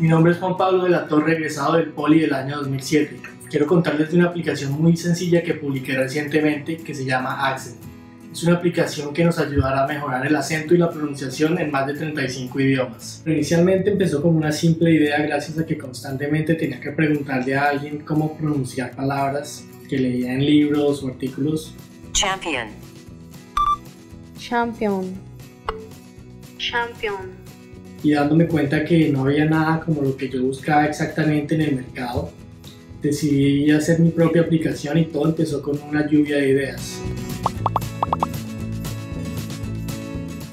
Mi nombre es Juan Pablo de la Torre, egresado del Poli del año 2007. Quiero contarles de una aplicación muy sencilla que publiqué recientemente que se llama Accent. Es una aplicación que nos ayudará a mejorar el acento y la pronunciación en más de 35 idiomas. inicialmente empezó como una simple idea gracias a que constantemente tenía que preguntarle a alguien cómo pronunciar palabras que leía en libros o artículos. Champion. Champion. Champion. Y dándome cuenta que no había nada como lo que yo buscaba exactamente en el mercado, decidí hacer mi propia aplicación y todo empezó con una lluvia de ideas.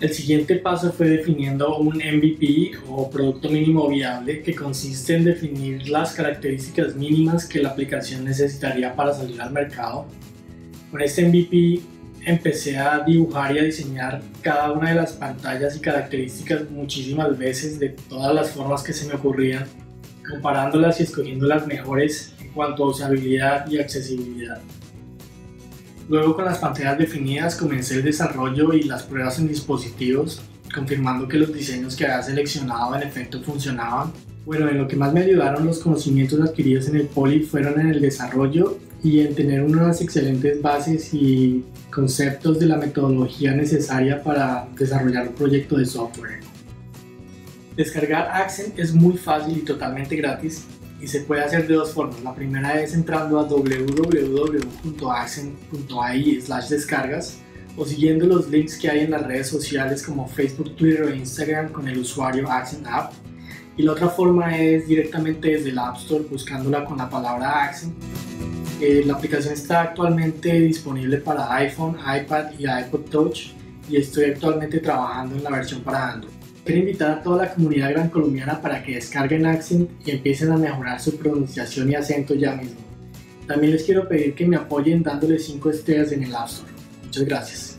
El siguiente paso fue definiendo un MVP o producto mínimo viable que consiste en definir las características mínimas que la aplicación necesitaría para salir al mercado. Con este MVP empecé a dibujar y a diseñar cada una de las pantallas y características muchísimas veces de todas las formas que se me ocurrían, comparándolas y escogiendo las mejores en cuanto a usabilidad y accesibilidad. Luego con las pantallas definidas comencé el desarrollo y las pruebas en dispositivos, confirmando que los diseños que había seleccionado en efecto funcionaban. Bueno, en lo que más me ayudaron los conocimientos adquiridos en el Poli fueron en el desarrollo y en tener unas excelentes bases y conceptos de la metodología necesaria para desarrollar un proyecto de software. Descargar Accent es muy fácil y totalmente gratis y se puede hacer de dos formas. La primera es entrando a www.accent.ai descargas o siguiendo los links que hay en las redes sociales como Facebook, Twitter o Instagram con el usuario Accent App. Y la otra forma es directamente desde el App Store buscándola con la palabra Accent. Eh, la aplicación está actualmente disponible para iPhone, iPad y iPod Touch y estoy actualmente trabajando en la versión para Android. Quiero invitar a toda la comunidad gran colombiana para que descarguen Accent y empiecen a mejorar su pronunciación y acento ya mismo. También les quiero pedir que me apoyen dándole 5 estrellas en el App Store. Muchas gracias.